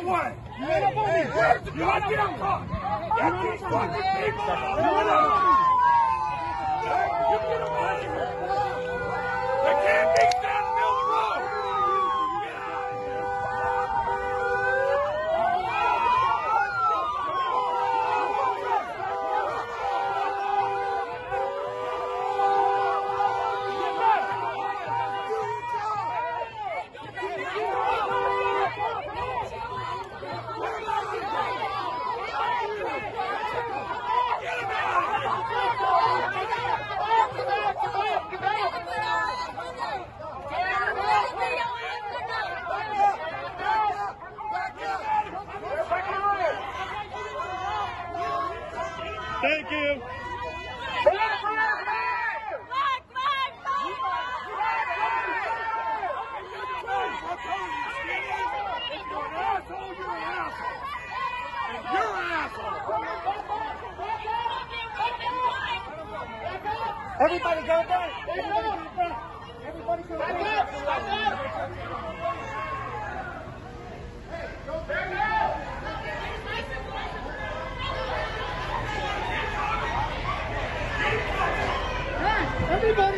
You ain't up on me. You want to get on top. These fucking people. An you. Everybody go back. Everybody go back.